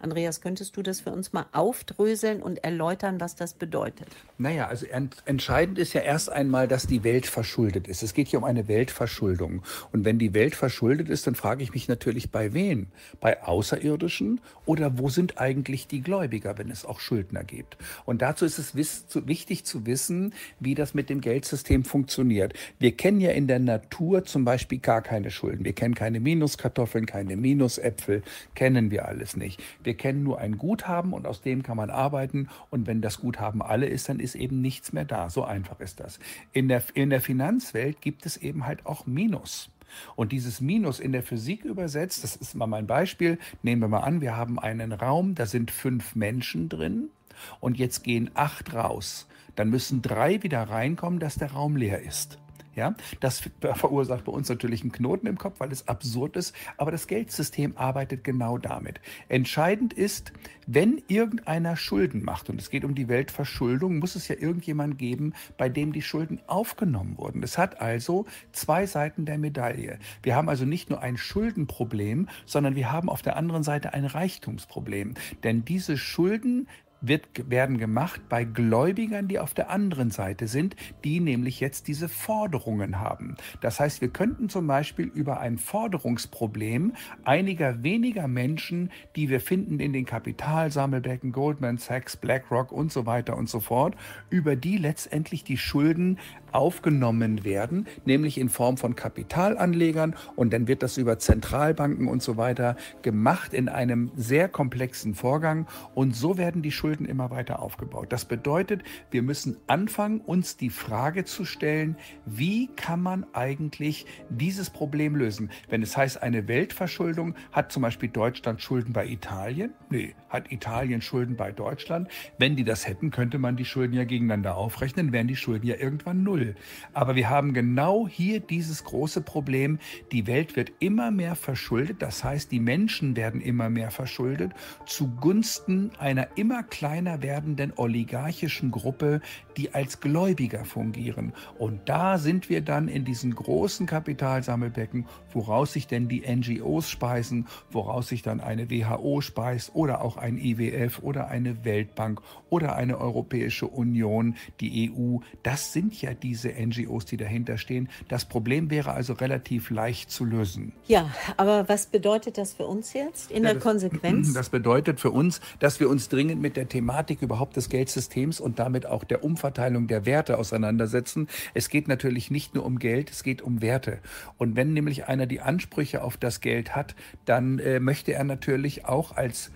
Andreas, könntest du das für uns mal aufdröseln und erläutern, was das bedeutet? Naja, also ent entscheidend ist ja erst einmal, dass die Welt verschuldet ist. Es geht hier um eine Weltverschuldung. Und wenn die Welt verschuldet ist, dann frage ich mich natürlich, bei wem? Bei Außerirdischen oder wo sind eigentlich die Gläubiger, wenn es auch Schuldner gibt? Und dazu ist es wichtig zu wissen, wie das mit dem Geldsystem funktioniert. Wir kennen ja in der Natur zum Beispiel gar keine Schulden. Wir kennen keine Minuskartoffeln, keine Minusäpfel, kennen wir alles nicht. Wir kennen nur ein Guthaben und aus dem kann man arbeiten. Und wenn das Guthaben alle ist, dann ist eben nichts mehr da. So einfach ist das. In der, in der Finanzwelt gibt es eben halt auch Minus. Und dieses Minus in der Physik übersetzt, das ist mal mein Beispiel, nehmen wir mal an, wir haben einen Raum, da sind fünf Menschen drin und jetzt gehen acht raus. Dann müssen drei wieder reinkommen, dass der Raum leer ist. Ja, das verursacht bei uns natürlich einen Knoten im Kopf, weil es absurd ist, aber das Geldsystem arbeitet genau damit. Entscheidend ist, wenn irgendeiner Schulden macht, und es geht um die Weltverschuldung, muss es ja irgendjemand geben, bei dem die Schulden aufgenommen wurden. Es hat also zwei Seiten der Medaille. Wir haben also nicht nur ein Schuldenproblem, sondern wir haben auf der anderen Seite ein Reichtumsproblem. Denn diese Schulden wird, werden gemacht bei Gläubigern, die auf der anderen Seite sind, die nämlich jetzt diese Forderungen haben. Das heißt, wir könnten zum Beispiel über ein Forderungsproblem einiger weniger Menschen, die wir finden in den Kapitalsammelbecken, Goldman Sachs, BlackRock und so weiter und so fort, über die letztendlich die Schulden aufgenommen werden, nämlich in Form von Kapitalanlegern und dann wird das über Zentralbanken und so weiter gemacht in einem sehr komplexen Vorgang und so werden die Schulden immer weiter aufgebaut. Das bedeutet, wir müssen anfangen, uns die Frage zu stellen, wie kann man eigentlich dieses Problem lösen? Wenn es heißt, eine Weltverschuldung, hat zum Beispiel Deutschland Schulden bei Italien? Nee, hat Italien Schulden bei Deutschland? Wenn die das hätten, könnte man die Schulden ja gegeneinander aufrechnen, wären die Schulden ja irgendwann null. Aber wir haben genau hier dieses große Problem, die Welt wird immer mehr verschuldet, das heißt, die Menschen werden immer mehr verschuldet, zugunsten einer immer kleiner werdenden oligarchischen Gruppe, die als Gläubiger fungieren. Und da sind wir dann in diesen großen Kapitalsammelbecken, woraus sich denn die NGOs speisen, woraus sich dann eine WHO speist oder auch ein IWF oder eine Weltbank oder eine Europäische Union, die EU. Das sind ja diese NGOs, die dahinter stehen. Das Problem wäre also relativ leicht zu lösen. Ja, aber was bedeutet das für uns jetzt in ja, der das, Konsequenz? Das bedeutet für uns, dass wir uns dringend mit der Thematik überhaupt des Geldsystems und damit auch der Umverteilung der Werte auseinandersetzen. Es geht natürlich nicht nur um Geld, es geht um Werte. Und wenn nämlich einer die Ansprüche auf das Geld hat, dann äh, möchte er natürlich auch als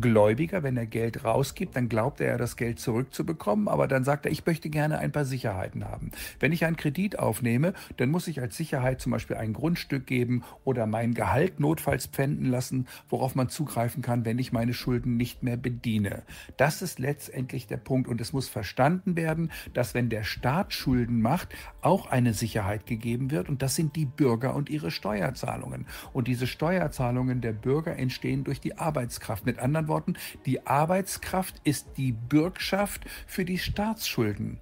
Gläubiger, wenn er Geld rausgibt, dann glaubt er, das Geld zurückzubekommen, aber dann sagt er, ich möchte gerne ein paar Sicherheiten haben. Wenn ich einen Kredit aufnehme, dann muss ich als Sicherheit zum Beispiel ein Grundstück geben oder mein Gehalt notfalls pfänden lassen, worauf man zugreifen kann, wenn ich meine Schulden nicht mehr bediene. Das ist letztendlich der Punkt und es muss verstanden werden, dass wenn der Staat Schulden macht, auch eine Sicherheit gegeben wird und das sind die Bürger und ihre Steuerzahlungen. Und diese Steuerzahlungen der Bürger entstehen durch die Arbeitskraft. Mit anderen Worten, die Arbeitskraft ist die Bürgschaft für die Staatsschulden.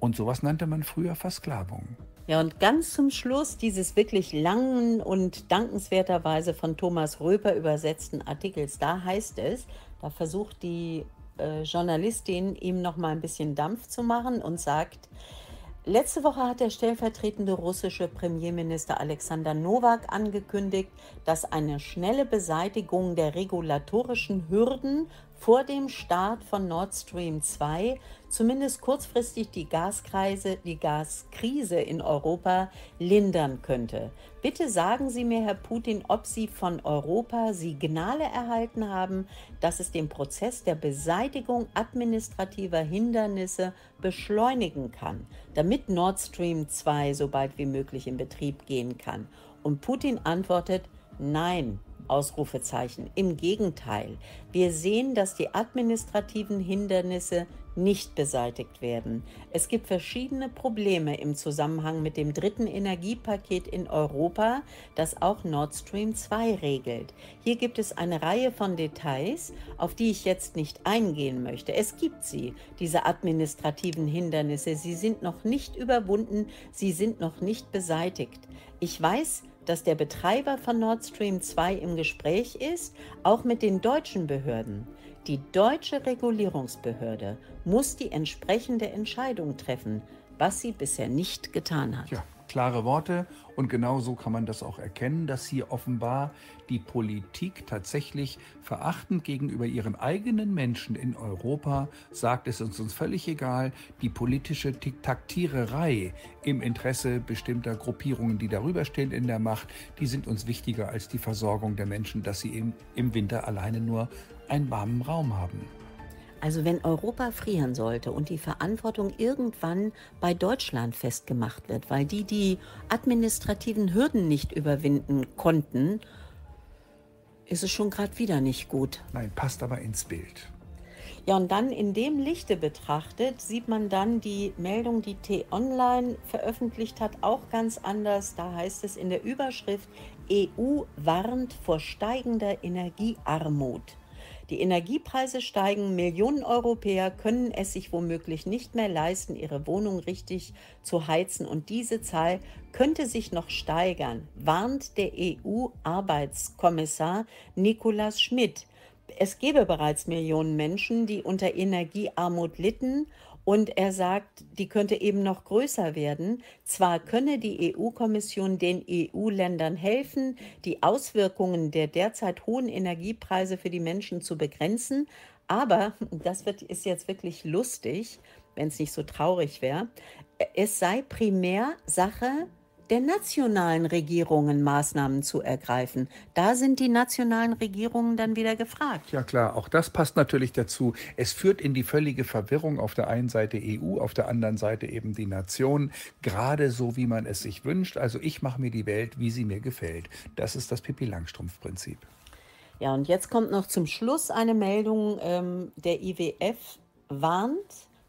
Und sowas nannte man früher Versklavung. Ja, und ganz zum Schluss dieses wirklich langen und dankenswerterweise von Thomas Röper übersetzten Artikels, da heißt es, da versucht die äh, Journalistin ihm noch mal ein bisschen Dampf zu machen und sagt, Letzte Woche hat der stellvertretende russische Premierminister Alexander Nowak angekündigt, dass eine schnelle Beseitigung der regulatorischen Hürden vor dem Start von Nord Stream 2 zumindest kurzfristig die Gaskreise, die Gaskrise in Europa lindern könnte. Bitte sagen Sie mir, Herr Putin, ob Sie von Europa Signale erhalten haben, dass es den Prozess der Beseitigung administrativer Hindernisse beschleunigen kann, damit Nord Stream 2 so bald wie möglich in Betrieb gehen kann. Und Putin antwortet, nein, Ausrufezeichen. Im Gegenteil, wir sehen, dass die administrativen Hindernisse nicht beseitigt werden. Es gibt verschiedene Probleme im Zusammenhang mit dem dritten Energiepaket in Europa, das auch Nord Stream 2 regelt. Hier gibt es eine Reihe von Details, auf die ich jetzt nicht eingehen möchte. Es gibt sie, diese administrativen Hindernisse. Sie sind noch nicht überwunden, sie sind noch nicht beseitigt. Ich weiß, dass der Betreiber von Nord Stream 2 im Gespräch ist, auch mit den deutschen Behörden. Die deutsche Regulierungsbehörde muss die entsprechende Entscheidung treffen, was sie bisher nicht getan hat. Ja, klare Worte und genau so kann man das auch erkennen, dass hier offenbar die Politik tatsächlich verachtend gegenüber ihren eigenen Menschen in Europa sagt, es ist uns völlig egal, die politische Taktiererei im Interesse bestimmter Gruppierungen, die darüber stehen in der Macht, die sind uns wichtiger als die Versorgung der Menschen, dass sie im, im Winter alleine nur einen warmen Raum haben. Also wenn Europa frieren sollte und die Verantwortung irgendwann bei Deutschland festgemacht wird, weil die die administrativen Hürden nicht überwinden konnten, ist es schon gerade wieder nicht gut. Nein, passt aber ins Bild. Ja, und dann in dem Lichte betrachtet, sieht man dann die Meldung, die T-Online veröffentlicht hat, auch ganz anders. Da heißt es in der Überschrift, EU warnt vor steigender Energiearmut. Die Energiepreise steigen, Millionen Europäer können es sich womöglich nicht mehr leisten, ihre Wohnung richtig zu heizen und diese Zahl könnte sich noch steigern, warnt der EU-Arbeitskommissar Nicolas Schmidt. Es gebe bereits Millionen Menschen, die unter Energiearmut litten und er sagt, die könnte eben noch größer werden. Zwar könne die EU-Kommission den EU-Ländern helfen, die Auswirkungen der derzeit hohen Energiepreise für die Menschen zu begrenzen, aber, das wird, ist jetzt wirklich lustig, wenn es nicht so traurig wäre, es sei primär Sache der nationalen Regierungen Maßnahmen zu ergreifen. Da sind die nationalen Regierungen dann wieder gefragt. Ja klar, auch das passt natürlich dazu. Es führt in die völlige Verwirrung auf der einen Seite EU, auf der anderen Seite eben die Nation, gerade so, wie man es sich wünscht. Also ich mache mir die Welt, wie sie mir gefällt. Das ist das Pippi Langstrumpf-Prinzip. Ja, und jetzt kommt noch zum Schluss eine Meldung. Ähm, der IWF warnt,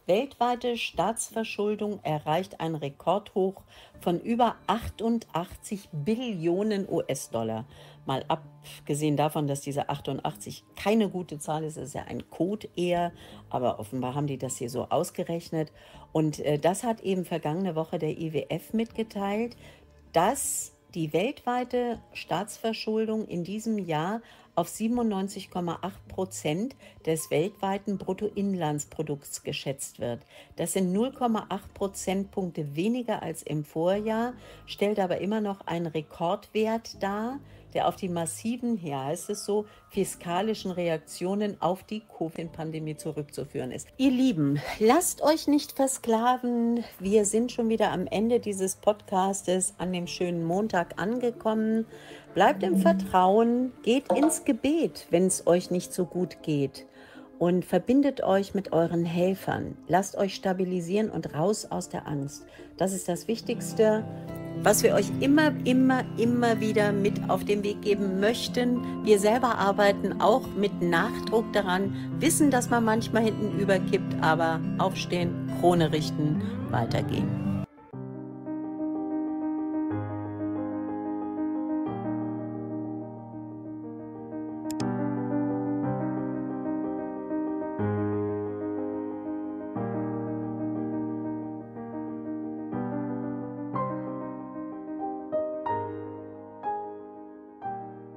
Weltweite Staatsverschuldung erreicht ein Rekordhoch von über 88 Billionen US-Dollar. Mal abgesehen davon, dass diese 88 keine gute Zahl ist, ist ja ein Code eher, aber offenbar haben die das hier so ausgerechnet. Und äh, das hat eben vergangene Woche der IWF mitgeteilt, dass die weltweite Staatsverschuldung in diesem Jahr auf 97,8 Prozent des weltweiten Bruttoinlandsprodukts geschätzt wird. Das sind 0,8 Prozentpunkte weniger als im Vorjahr, stellt aber immer noch einen Rekordwert dar der auf die massiven, hier heißt es so, fiskalischen Reaktionen auf die Covid-Pandemie zurückzuführen ist. Ihr Lieben, lasst euch nicht versklaven. Wir sind schon wieder am Ende dieses Podcastes an dem schönen Montag angekommen. Bleibt im Vertrauen, geht ins Gebet, wenn es euch nicht so gut geht und verbindet euch mit euren Helfern. Lasst euch stabilisieren und raus aus der Angst. Das ist das Wichtigste was wir euch immer, immer, immer wieder mit auf den Weg geben möchten. Wir selber arbeiten auch mit Nachdruck daran, wissen, dass man manchmal hinten überkippt, aber aufstehen, Krone richten, weitergehen.